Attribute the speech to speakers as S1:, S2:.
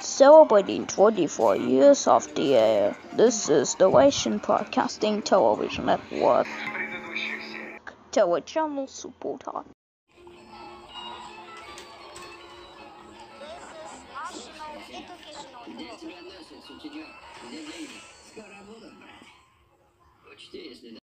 S1: Celebrating 24 years of the air, this is the Russian Broadcasting Television Network. Telechannel Subota.
S2: Здесь приносится у тебя заявление. Скоро буду, брат. Учти, если...